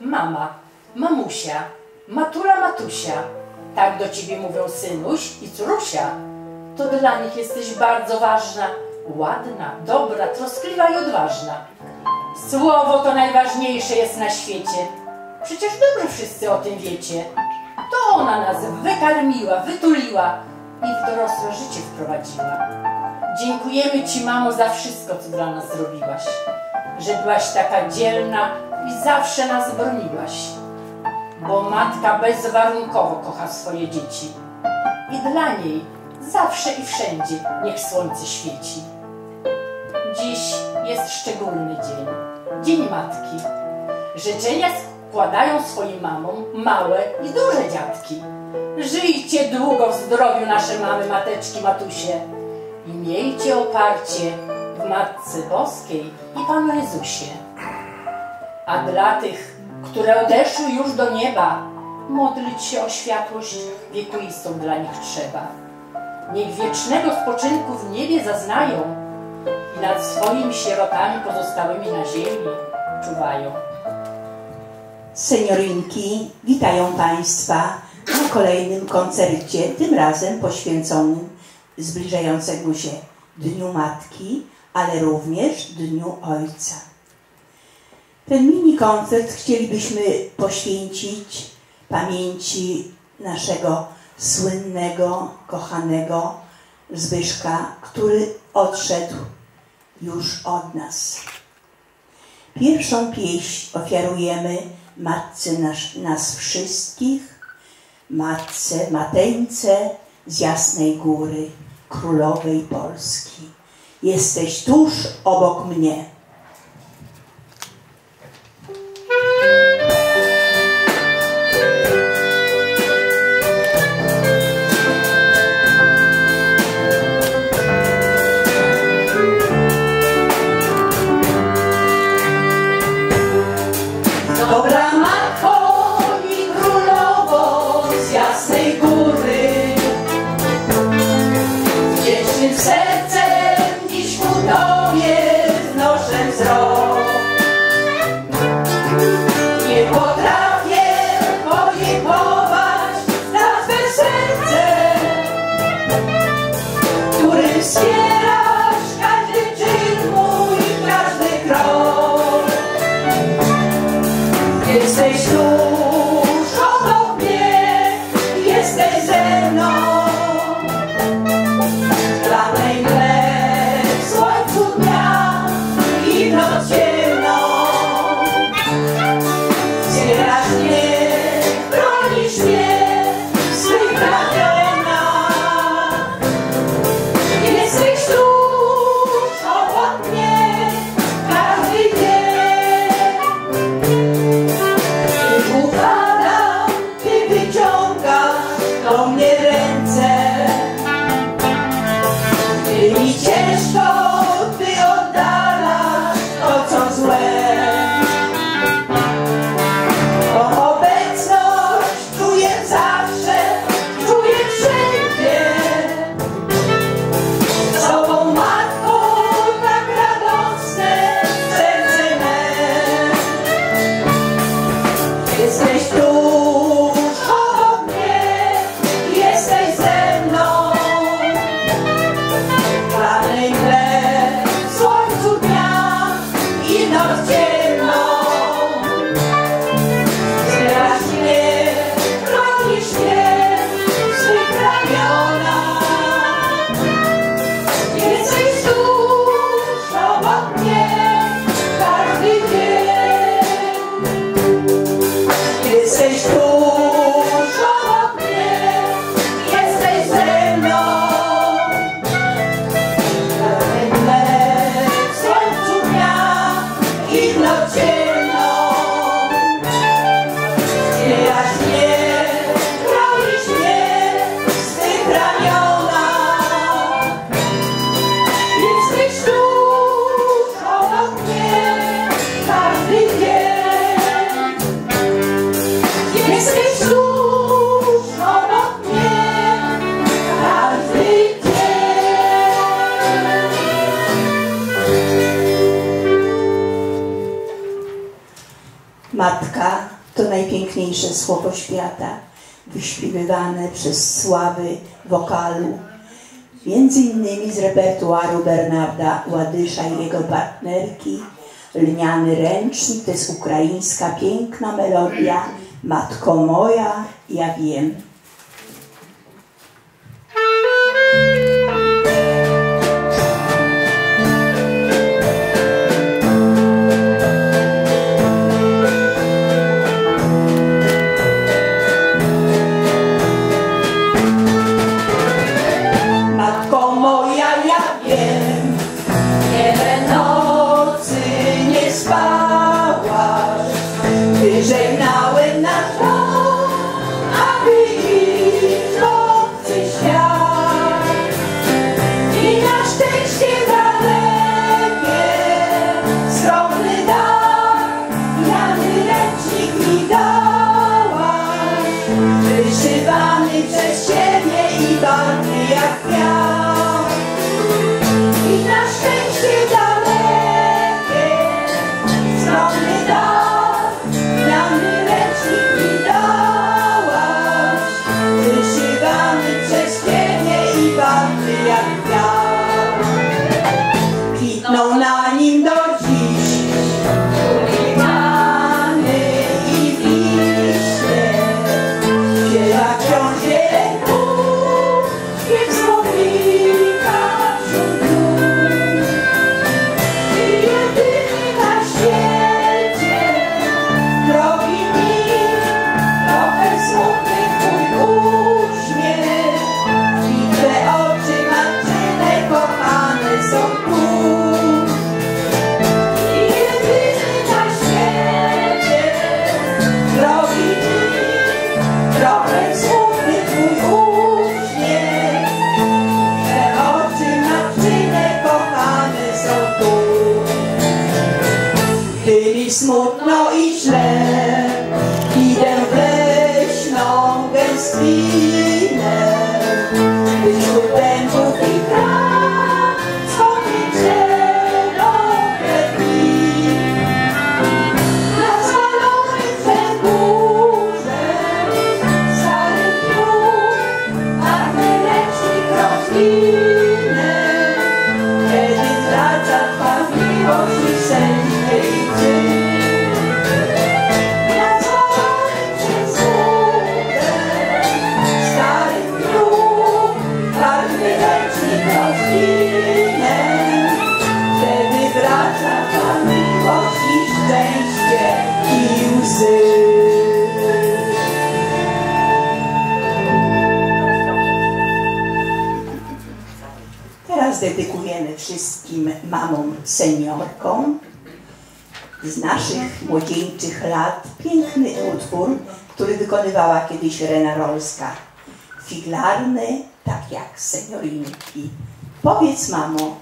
Mama, mamusia, matula matusia, tak do ciebie mówią synuś i córusia. To dla nich jesteś bardzo ważna, ładna, dobra, troskliwa i odważna. Słowo to najważniejsze jest na świecie. Przecież dobrze wszyscy o tym wiecie. To ona nas wykarmiła, wytuliła i w dorosłe życie wprowadziła. Dziękujemy Ci, mamo, za wszystko, co dla nas zrobiłaś. Że byłaś taka dzielna i zawsze nas broniłaś. Bo matka bezwarunkowo kocha swoje dzieci. I dla niej zawsze i wszędzie niech słońce świeci. Dziś jest szczególny dzień. Dzień Matki. Życzenia składają swoim mamom małe i duże dziadki. Żyjcie długo w zdrowiu nasze mamy, mateczki, matusie i miejcie oparcie w Matce Boskiej i Panu Jezusie. A dla tych, które odeszły już do nieba, modlić się o światłość wiekuistą dla nich trzeba. Niech wiecznego spoczynku w niebie zaznają i nad swoimi sierotami pozostałymi na ziemi czuwają. Seniorinki, witają Państwa na kolejnym koncercie, tym razem poświęconym zbliżającemu się Dniu Matki, ale również Dniu Ojca. Ten mini koncert chcielibyśmy poświęcić pamięci naszego słynnego, kochanego Zbyszka, który odszedł już od nas. Pierwszą pieśń ofiarujemy Matce nas, nas wszystkich, Matce, Mateńce z Jasnej Góry, Królowej Polski. Jesteś tuż obok mnie. Dobra Jesteś najpiękniejsze słowo świata, wyśpiewane przez sławy wokalu. Między innymi z repertuaru Bernarda Ładysza i jego partnerki Lniany ręcznik to jest ukraińska piękna melodia Matko moja, ja wiem. start i łzy. Teraz dedykujemy wszystkim mamom seniorkom z naszych młodzieńczych lat piękny utwór, który wykonywała kiedyś Rena Rolska. Figlarny, tak jak seniorinki. Powiedz mamo.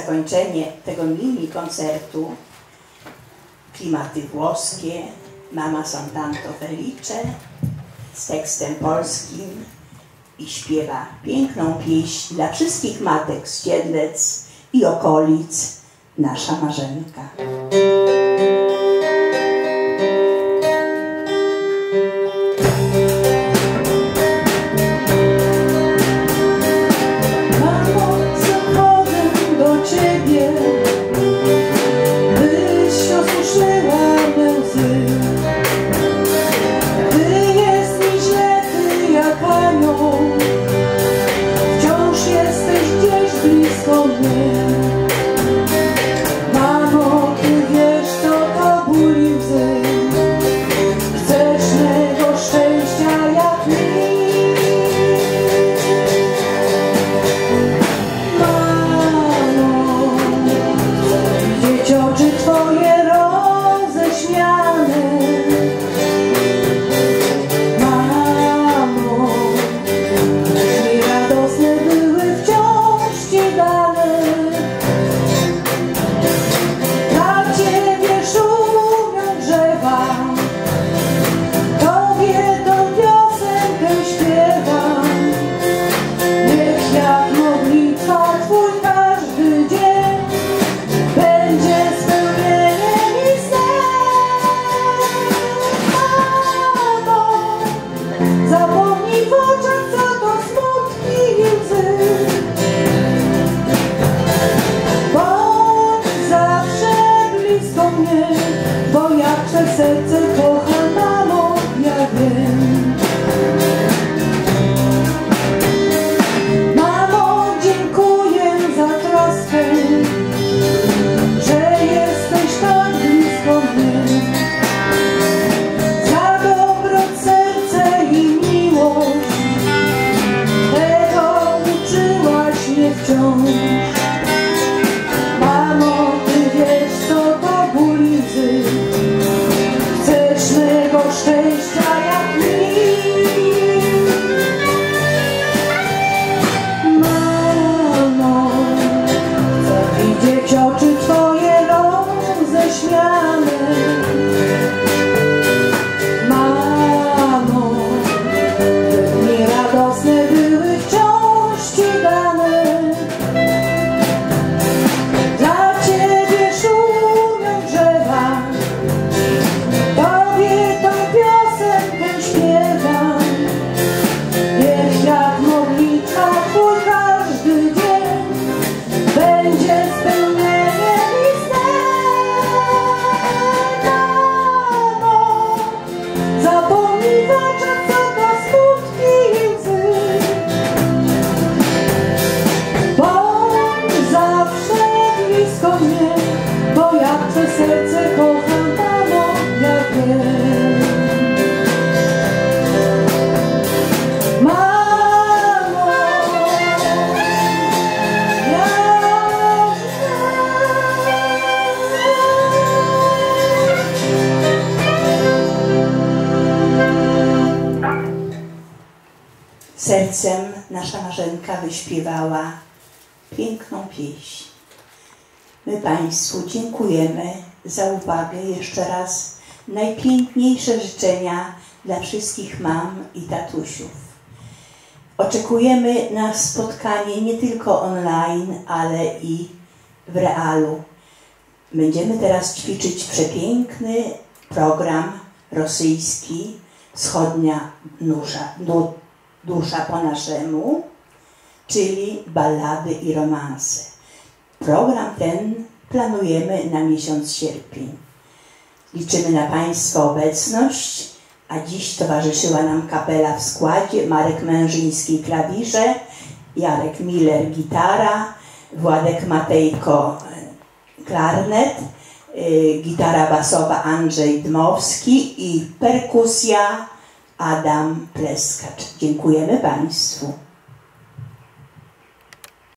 Zakończenie tego mini koncertu klimaty włoskie, Mama Son tanto felice z tekstem polskim i śpiewa piękną pieśń dla wszystkich matek z Siedlec i okolic nasza Marzenka. Wyśpiewała piękną pieśń. My Państwu dziękujemy za uwagę. Jeszcze raz najpiękniejsze życzenia dla wszystkich mam i tatusiów. Oczekujemy na spotkanie nie tylko online, ale i w realu. Będziemy teraz ćwiczyć przepiękny program rosyjski Wschodnia Nusza, dusza po naszemu, czyli ballady i romanse. Program ten planujemy na miesiąc sierpień. Liczymy na Państwa obecność, a dziś towarzyszyła nam kapela w składzie Marek Mężyński klawisze, Jarek Miller gitara, Władek Matejko e, klarnet, e, gitara basowa Andrzej Dmowski i perkusja Adam Pleskacz. Dziękujemy Państwu.